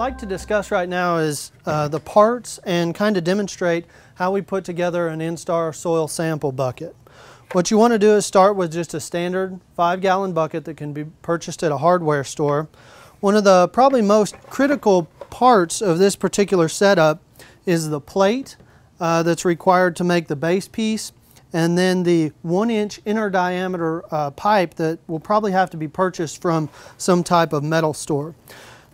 like to discuss right now is uh, the parts and kind of demonstrate how we put together an N-STaR soil sample bucket. What you want to do is start with just a standard five gallon bucket that can be purchased at a hardware store. One of the probably most critical parts of this particular setup is the plate uh, that's required to make the base piece and then the one inch inner diameter uh, pipe that will probably have to be purchased from some type of metal store.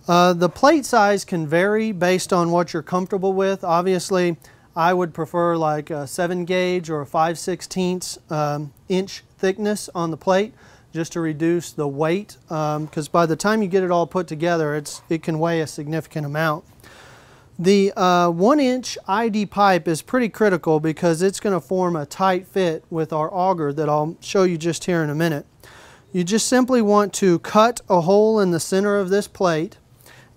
Uh, the plate size can vary based on what you're comfortable with. Obviously, I would prefer like a 7 gauge or a 5 16 um, inch thickness on the plate just to reduce the weight because um, by the time you get it all put together, it's, it can weigh a significant amount. The uh, 1 inch ID pipe is pretty critical because it's going to form a tight fit with our auger that I'll show you just here in a minute. You just simply want to cut a hole in the center of this plate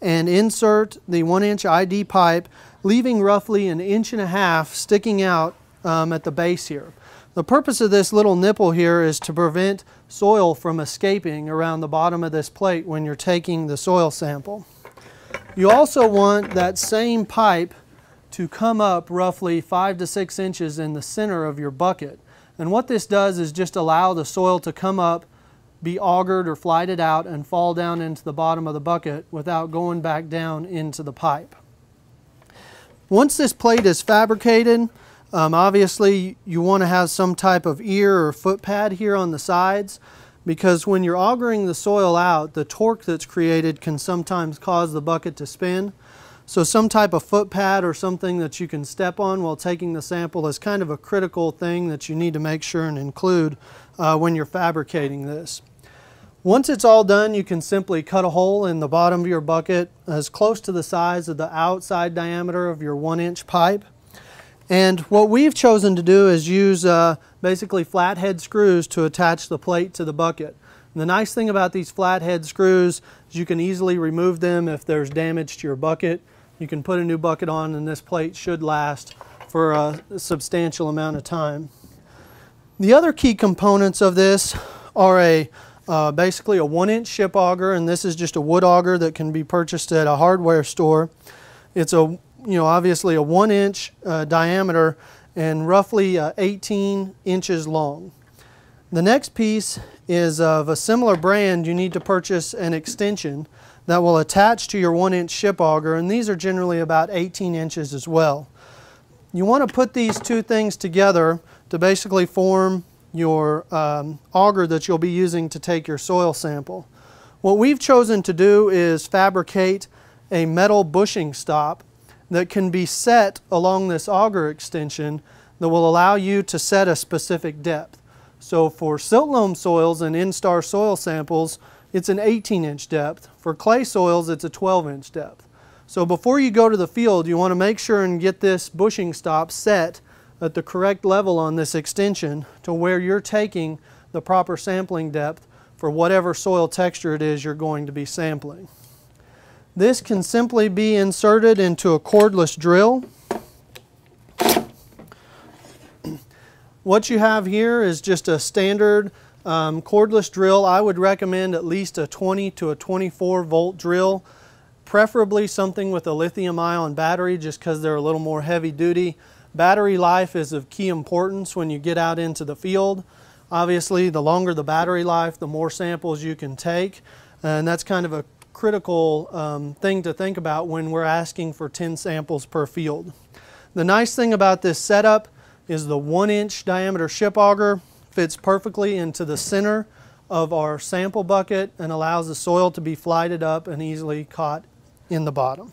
and insert the one inch ID pipe, leaving roughly an inch and a half sticking out um, at the base here. The purpose of this little nipple here is to prevent soil from escaping around the bottom of this plate when you're taking the soil sample. You also want that same pipe to come up roughly five to six inches in the center of your bucket. And what this does is just allow the soil to come up be augered or flighted out and fall down into the bottom of the bucket without going back down into the pipe. Once this plate is fabricated, um, obviously you want to have some type of ear or foot pad here on the sides because when you're augering the soil out, the torque that's created can sometimes cause the bucket to spin. So some type of foot pad or something that you can step on while taking the sample is kind of a critical thing that you need to make sure and include uh, when you're fabricating this. Once it's all done, you can simply cut a hole in the bottom of your bucket as close to the size of the outside diameter of your one inch pipe. And what we've chosen to do is use uh, basically flathead screws to attach the plate to the bucket. And the nice thing about these flathead screws is you can easily remove them if there's damage to your bucket. You can put a new bucket on and this plate should last for a substantial amount of time. The other key components of this are a uh, basically a one inch ship auger and this is just a wood auger that can be purchased at a hardware store. It's a, you know, obviously a one inch uh, diameter and roughly uh, 18 inches long. The next piece is of a similar brand you need to purchase an extension that will attach to your one inch ship auger and these are generally about 18 inches as well. You want to put these two things together to basically form your um, auger that you'll be using to take your soil sample. What we've chosen to do is fabricate a metal bushing stop that can be set along this auger extension that will allow you to set a specific depth. So for silt loam soils and N-STaR soil samples, it's an 18 inch depth. For clay soils, it's a 12 inch depth. So before you go to the field, you want to make sure and get this bushing stop set at the correct level on this extension to where you're taking the proper sampling depth for whatever soil texture it is you're going to be sampling. This can simply be inserted into a cordless drill. what you have here is just a standard um, cordless drill. I would recommend at least a 20 to a 24 volt drill, preferably something with a lithium ion battery just because they're a little more heavy duty. Battery life is of key importance when you get out into the field. Obviously, the longer the battery life, the more samples you can take. And that's kind of a critical um, thing to think about when we're asking for 10 samples per field. The nice thing about this setup is the one inch diameter ship auger fits perfectly into the center of our sample bucket and allows the soil to be flighted up and easily caught in the bottom.